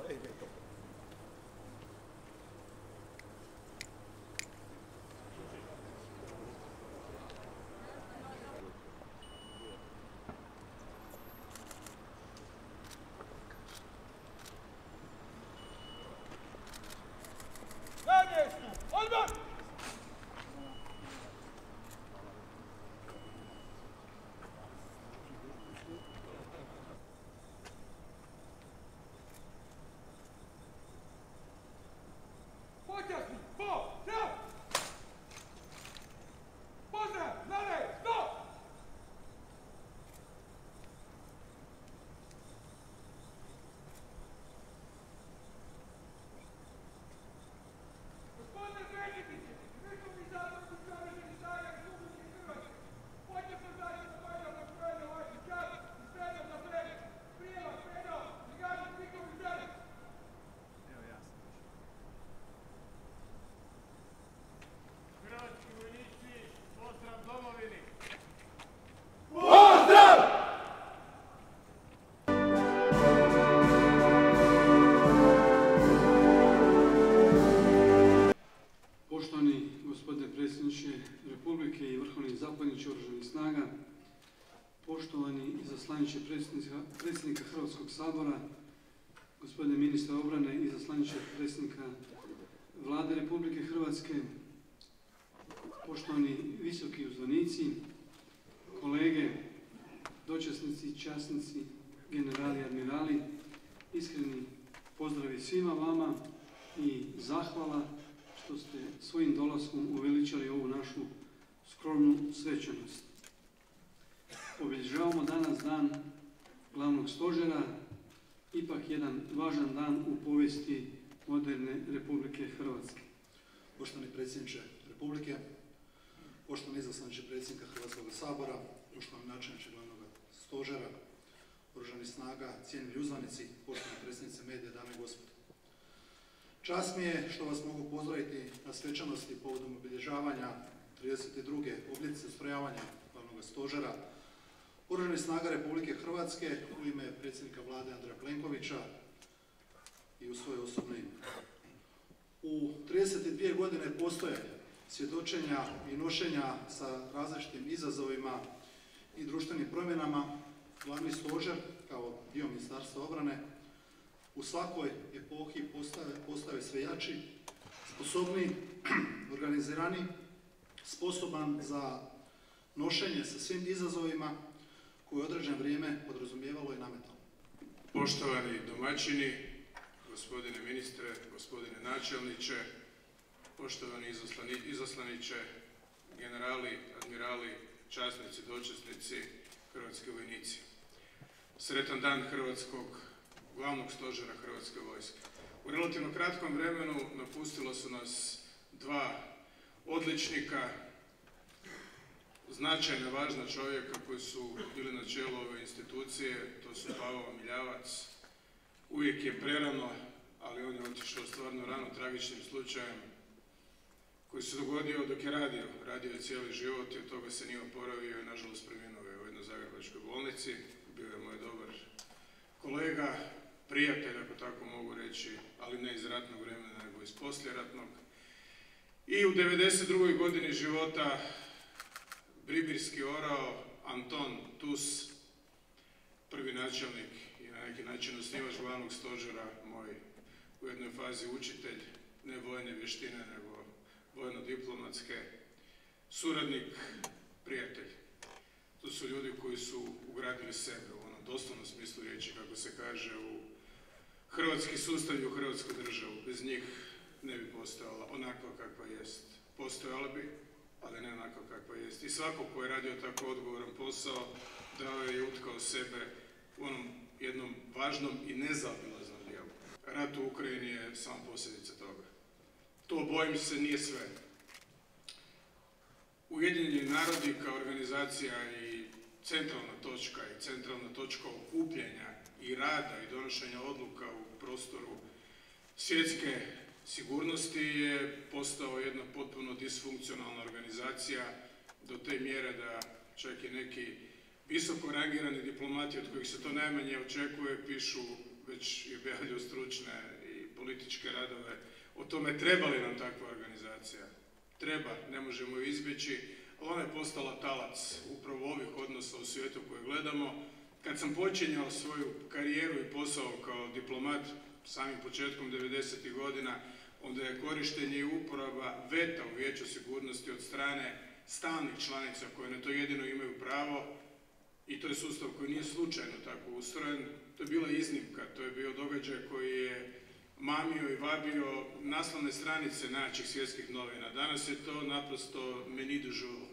za EGTO. Na i zapovjedniče Oružanih snaga, poštovani izaslaniče predsjednika, Hrvatskog sabora, gospodine ministre obrane i izaslaniče predsjednika Vlade Republike Hrvatske, poštovani visoki uzvanici, kolege, dočasnici, časnici, generali admirali, iskreni pozdravi svima vama i zahvala što ste svojim dolaskom uveličali ovu skromnu svečanost. Obilježavamo danas dan glavnog stožera, ipak jedan važan dan u povijesti moderne Republike Hrvatske. Poštovani predsjedniče Republike, poštovani izaslaniče predsjednika Hrvatskog sabora, poštovani načelniče glavnog stožera, oružanih snaga, cijenjeni uzvanici, poštovani predsjednice medija, dame i gospodo. Čast mi je što vas mogu pozdraviti na svečanosti povodom obilježavanja 32. obljetnice ustrojavanja glavnog stožera Oružanih snaga Republike Hrvatske u ime predsjednika vlade Andreja Plenkovića i u svoje osobno ime. U 32 godine postojanja, svjedočenja i nošenja sa različitim izazovima i društvenim promjenama, glavni stožer kao dio Ministarstva obrane u svakoj epohi postave, postave sve jači, sposobniji, organizirani, sposoban za nošenje sa svim izazovima koje određeno vrijeme podrazumijevalo i nametalo. Poštovani domaćini, gospodine ministre, gospodine načelniče, poštovani izaslani- izaslaniče, generali, admirali, časnici, dočasnici, hrvatski vojnici. Sretan dan Hrvatskog, glavnog stožera Hrvatske vojske. U relativno kratkom vremenu napustilo su nas dva odličnika, značajna, važna čovjeka koji su bili na čelu ove institucije, to su Pavao Miljavac. Uvijek je prerano, ali on je otišao stvarno rano tragičnim slučajem koji se dogodio dok je radio. Radio je cijeli život i od toga se nije oporavio i nažalost preminuo je u jednoj zagrebačkoj bolnici. Bio je moj dobar kolega, prijatelj, ako tako mogu reći, ali ne iz ratnog vremena, nego iz poslijeratnog. I u 92. godini života Bribirski orao Anton Tus, prvi načelnik i na neki način osnivač glavnog stožera, moj u jednoj fazi učitelj, ne vojne vještine, nego vojno-diplomatske, suradnik, prijatelj. To su ljudi koji su ugradili sebe u onom doslovnom smislu riječi, kako se kaže, u hrvatski sustav i u hrvatsku državu. Bez njih ne bi postojala onakva kakva jest. Postojala bi, ali ne onako kakva jest. I svako ko je radio tako odgovoran posao, dao je utkao sebe u onom jednom važnom i nezaobilaznom dijelu. Rat u Ukrajini je samo posljedica toga. To, bojim se, nije sve. Ujedinjeni narodi kao organizacija i centralna točka i centralna točka okupljanja i rada i donošenja odluka u prostoru svjetske sigurnosti je postao jedna potpuno disfunkcionalna organizacija do te mjere da čak i neki visoko rangirani diplomati od kojih se to najmanje očekuje pišu već i objavljuju stručne i političke radove o tome treba li nam takva organizacija. Treba, ne možemo ju izbjeći, ona je postala talac upravo ovih odnosa u svijetu koje gledamo. Kad sam počinjao svoju karijeru i posao kao diplomat samim početkom 90. godina, onda je korištenje i uporaba veta u Vijeću sigurnosti od strane stalnih članica koje na to jedino imaju pravo i to je sustav koji nije slučajno tako ustrojen. To je bila iznimka, to je bio događaj koji je mamio i vabio naslovne stranice najjačih svjetskih novina. Danas je to naprosto meni du jour.